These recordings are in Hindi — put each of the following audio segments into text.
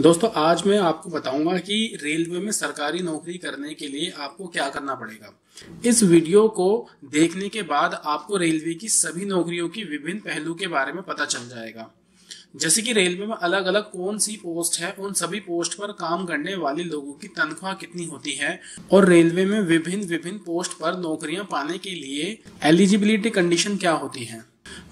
दोस्तों, आज मैं आपको बताऊँगा कि रेलवे में सरकारी नौकरी करने के लिए आपको क्या करना पड़ेगा। इस वीडियो को देखने के बाद आपको रेलवे की सभी नौकरियों की विभिन्न पहलू के बारे में पता चल जाएगा। जैसे कि रेलवे में अलग अलग कौन सी पोस्ट है, उन सभी पोस्ट पर काम करने वाले लोगों की तनख्वाह कितनी होती है और रेलवे में विभिन्न विभिन्न पोस्ट पर नौकरियाँ पाने के लिए एलिजिबिलिटी कंडीशन क्या होती है।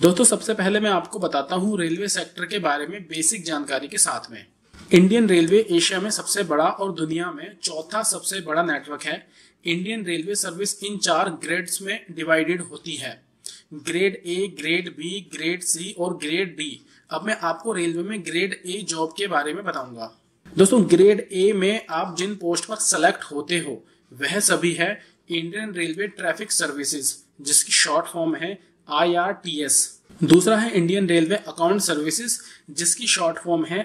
दोस्तों, सबसे पहले मैं आपको बताता हूँ रेलवे सेक्टर के बारे में बेसिक जानकारी के साथ में। इंडियन रेलवे एशिया में सबसे बड़ा और दुनिया में चौथा सबसे बड़ा नेटवर्क है। इंडियन रेलवे सर्विस इन चार ग्रेड्स में डिवाइडेड होती है। Grade A, grade B, grade C और ग्रेड डी। अब मैं आपको रेलवे में ग्रेड ए जॉब के बारे में बताऊँगा। दोस्तों, ग्रेड ए में आप जिन पोस्ट पर सेलेक्ट होते हो, वह सभी है इंडियन रेलवे ट्रैफ़िक सर्विसेज़, जिसकी शॉर्ट फॉर्म है आई आर टी एस दूसरा है इंडियन रेलवे अकाउंट सर्विसेज़ जिसकी शॉर्ट फॉर्म है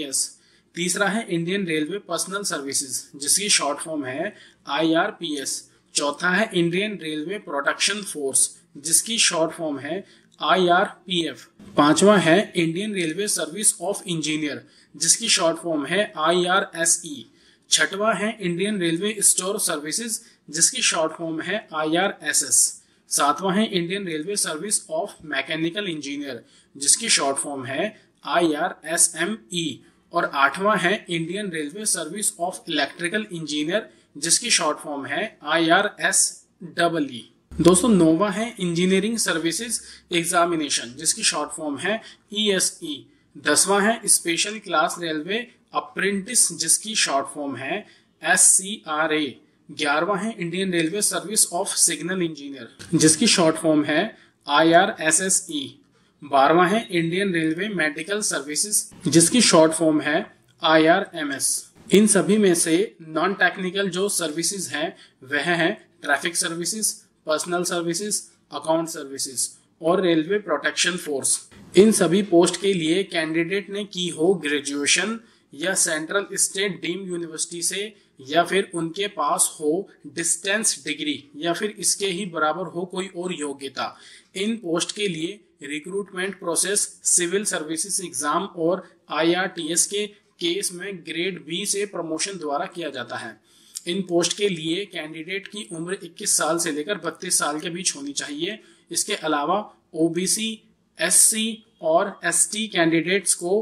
एस तीसरा है इंडियन रेलवे पर्सनल सर्विसेज़ जिसकी शॉर्ट फॉर्म है आई आर पी एस चौथा है इंडियन रेलवे प्रोटेक्शन फोर्स जिसकी शॉर्ट फॉर्म है आई आर पी एफ़ पांचवा है Indian railway service of engineer जिसकी शॉर्ट फॉर्म है आई आर एस ई छठवा है इंडियन रेलवे स्टोर सर्विसेज़ जिसकी शॉर्ट फॉर्म है आई आर एस एस सातवां है Indian railway service of mechanical engineer जिसकी शॉर्ट फॉर्म है I R S M E और आठवां है Indian railway service of electrical engineer जिसकी शॉर्ट फॉर्म है I R S double E दोस्तों, नोवा है इंजीनियरिंग सर्विसेज़ एग्जामिनेशन जिसकी शॉर्ट फॉर्म है ई एस ई दसवां है स्पेशल क्लास रेलवे अप्रेंटिस जिसकी शॉर्ट फॉर्म है एस सी आर ए ग्यारहवा है Indian railway service of signal engineer, जिसकी शॉर्ट फॉर्म है I R S S E बारहवा है इंडियन रेलवे मेडिकल सर्विसेज़, जिसकी शॉर्ट फॉर्म है आई आर एम एस इन सभी में से नॉन टेक्निकल जो सर्विसेज़ हैं, वह है traffic services personal services account services और रेलवे प्रोटेक्शन फोर्स इन सभी पोस्ट के लिए कैंडिडेट ने की हो ग्रेजुएशन या सेंट्रल स्टेट डीम यूनिवर्सिटी से या फिर उनके पास हो डिस्टेंस डिग्री या फिर इसके ही बराबर हो कोई और योग्यता। इन पोस्ट के लिए recruitment process civil services exam और आईआरटीएस के केस में ग्रेड बी से प्रमोशन द्वारा किया जाता है। इन पोस्ट के लिए कैंडिडेट की उम्र 21 साल से लेकर 32 साल के बीच होनी चाहिए। इसके अलावा ओबीसी एससी और एसटी कैंडिडेट्स को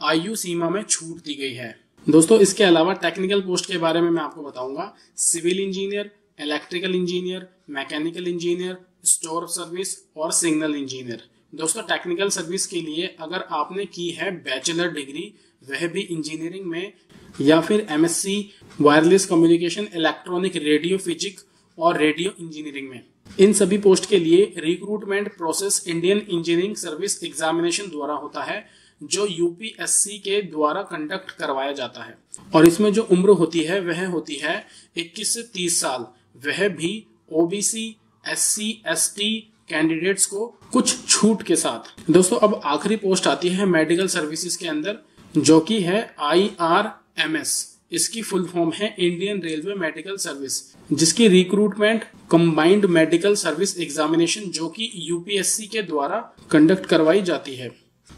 आयु सीमा में छूट दी गई है। दोस्तों, इसके अलावा टेक्निकल पोस्ट के बारे में मैं आपको बताऊँगा। Civil engineer electrical engineer mechanical engineer store service और सिग्नल इंजीनियर दोस्तों टेक्निकल सर्विस के लिए अगर आपने की है बैचलर डिग्री वह भी इंजीनियरिंग में, या फिर MSc wireless communication electronic radio physic और रेडियो इंजीनियरिंग में। इन सभी पोस्ट के लिए recruitment process Indian engineering service examination द्वारा होता है। जो यूपीएससी के द्वारा कंडक्ट करवाया जाता है। और इसमें जो उम्र होती है, वह होती है 21 से 30 साल। वह भी ओबीसी एससी एसटी कैंडिडेट्स को कुछ छूट के साथ। दोस्तों, अब आखिरी पोस्ट आती है मेडिकल सर्विसेज़ के अंदर, जो कि है आई आर एम एस इसकी फुल फॉर्म है इंडियन रेलवे मेडिकल सर्विस जिसकी recruitment combined medical service examination जो कि यूपीएससी के द्वारा कंडक्ट करवाई जाती है।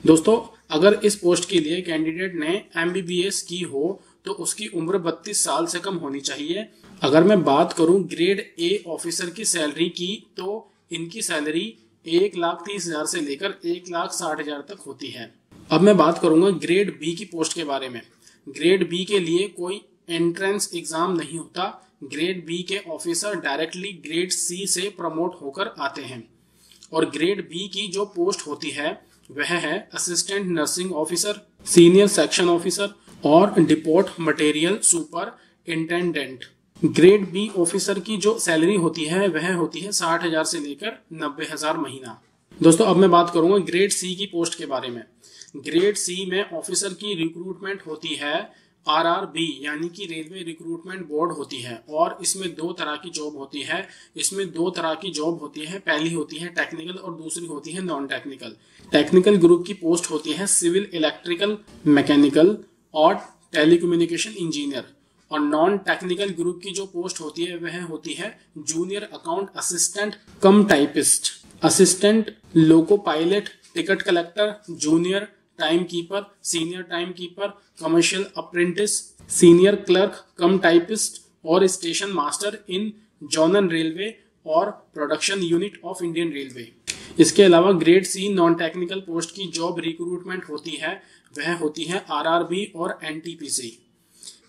दोस्तों, अगर इस पोस्ट के लिए कैंडिडेट ने एमबीबीएस की हो तो उसकी उम्र 32 साल से कम होनी चाहिए। अगर मैं बात करूँ ग्रेड ए ऑफिसर की सैलरी की तो इनकी सैलरी एक लाख तीस हज़ार से लेकर एक लाख साठ हज़ार तक होती है। अब मैं बात करूँगा ग्रेड बी की पोस्ट के बारे में। ग्रेड बी के लिए कोई एंट्रेंस एग्ज़ाम नहीं होता। ग्रेड बी के ऑफिसर डायरेक्टली ग्रेड सी से प्रमोट होकर आते हैं। और ग्रेड बी की जो पोस्ट होती है, वह है assistant nursing officer senior section officer और depot material superintendent grade B officer की जो सैलरी होती है, वह होती है साठ हज़ार से लेकर नब्बे हज़ार महीना। दोस्तों, अब मैं बात करूँगा ग्रेड सी की पोस्ट के बारे में। ग्रेड सी में ऑफिसर की रिक्रूटमेंट होती है आरआरबी, यानी कि रेलवे रिक्रूटमेंट बोर्ड होती है, और इसमें दो तरह की जॉब होती है। इसमें दो तरह की जॉब होती है। पहली होती है टेक्निकल और दूसरी होती है नॉन टेक्निकल टेक्निकल ग्रुप की पोस्ट होती है सिविल इलेक्ट्रिकल मैकेनिकल और टेलीकम्युनिकेशन इंजीनियर और नॉन टेक्निकल ग्रुप की जो पोस्ट होती है, वह होती है junior account assistant cum typist assistant loco pilot ticket collector junior time keeper senior time keeper commercial apprentice senior clerk cum typist और station master in zonal railway और production unit of Indian railway इसके अलावा grade C non technical post की जॉब रिक्रूटमेंट होती है, वह होती है आरआरबी और एनटीपीसी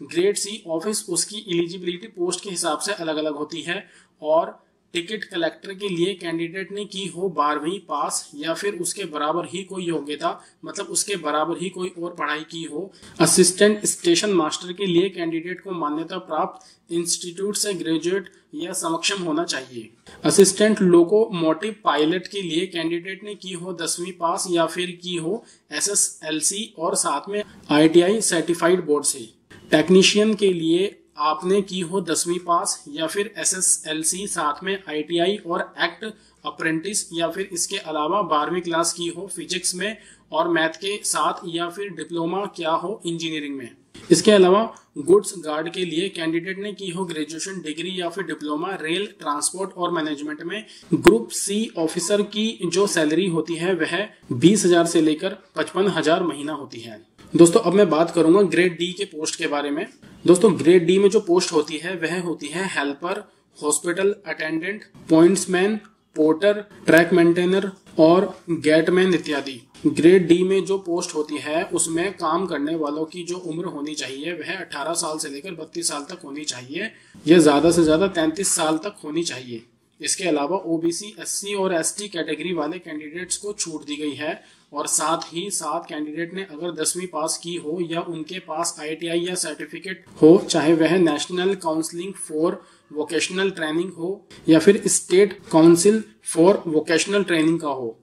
ग्रेड सी ऑफ़िस उसकी एलिजिबिलिटी पोस्ट के हिसाब से अलग अलग होती है और टिकट कलेक्टर के लिए कैंडिडेट ने की हो बारहवीं पास या फिर उसके बराबर ही कोई योग्यता मतलब उसके बराबर ही कोई और पढ़ाई की हो। असिस्टेंट स्टेशन मास्टर के लिए कैंडिडेट को मान्यता प्राप्त इंस्टीट्यूट से ग्रेजुएट या समक्षम होना चाहिए। असिस्टेंट लोको मोटिव पायलट के लिए कैंडिडेट ने की हो दसवीं पास या फिर की हो एसएसएलसी और साथ में आईटीआई सर्टिफाइड बोर्ड से। टेक्नीशियन के लिए आपने की हो दसवीं पास या फिर एसएसएलसी, साथ में आईटीआई और एक्ट अप्रेंटिस या फिर इसके अलावा बारहवीं क्लास की हो फिजिक्स में और मैथ के साथ या फिर डिप्लोमा क्या हो इंजीनियरिंग में। इसके अलावा गुड्स गार्ड के लिए कैंडिडेट ने की हो ग्रेजुएशन डिग्री या फिर डिप्लोमा रेल, ट्रांसपोर्ट और मैनेजमेंट में। ग्रुप सी ऑफिसर की जो सैलरी होती है वह बीस हज़ार से लेकर पचपन हज़ार महीना होती है। दोस्तों, अब मैं बात करूँगा ग्रेड डी के पोस्ट के बारे में। दोस्तों ग्रेड डी में जो पोस्ट होती है, वह होती है helper hospital attendant pointsman porter track maintainer और गेटमैन इत्यादि। ग्रेड डी में जो पोस्ट होती है, उसमें काम करने वालों की जो उम्र होनी चाहिए, वह 18 साल से लेकर 32 साल तक होनी चाहिए या ज़्यादा से ज़्यादा 33 साल तक होनी चाहिए। इसके अलावा ओबीसी एससी और एसटी कैटेगरी वाले कैंडिडेट्स को छूट दी गई है। और साथ ही साथ कैंडिडेट ने अगर दसवीं पास की हो या उनके पास आईटीआई या सर्टिफिकेट हो, चाहे वह national counselling for vocational training हो या फिर state council for vocational training का हो।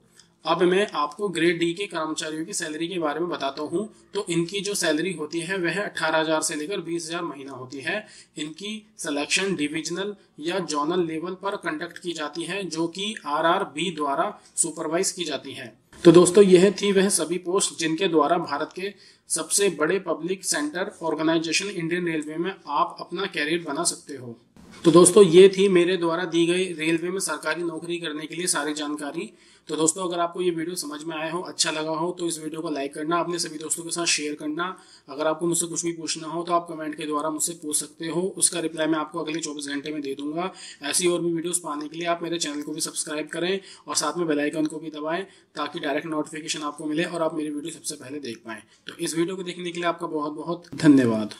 अब मैं आपको ग्रेड डी के कर्मचारियों की सैलरी के बारे में बताता हूँ। तो इनकी जो सैलरी होती है, वह अठारह हज़ार से लेकर बीस हज़ार महीना होती है। इनकी सिलेक्शन डिविजनल या जोनल लेवल पर कंडक्ट की जाती है, जो कि आरआरबी द्वारा सुपरवाइज की जाती है। तो दोस्तों, यह थी वह सभी पोस्ट जिनके द्वारा भारत के सबसे बड़े public centre organisation Indian railway में आप अपना कैरियर बना सकते हो। तो दोस्तों, ये थी मेरे द्वारा दी गई रेलवे में सरकारी नौकरी करने के लिए सारी जानकारी। तो दोस्तों, अगर आपको ये वीडियो समझ में आया हो अच्छा लगा हो तो इस वीडियो को लाइक करना, अपने सभी दोस्तों के साथ शेयर करना। अगर आपको मुझसे कुछ भी पूछना हो तो आप कमेंट के द्वारा मुझसे पूछ सकते हो। उसका रिप्लाई मैं आपको अगले चौबीस घंटे में दे दूँगा। ऐसी और भी वीडियोस पाने के लिए आप मेरे चैनल को भी सब्सक्राइब करें और साथ में बेलाइकन को भी दबाएँ, ताकि डायरेक्ट नोटिफिकेशन आपको मिले और आप मेरी वीडियो सबसे पहले देख पाएँ। तो इस वीडियो को देखने के लिए आपका बहुत बहुत धन्यवाद।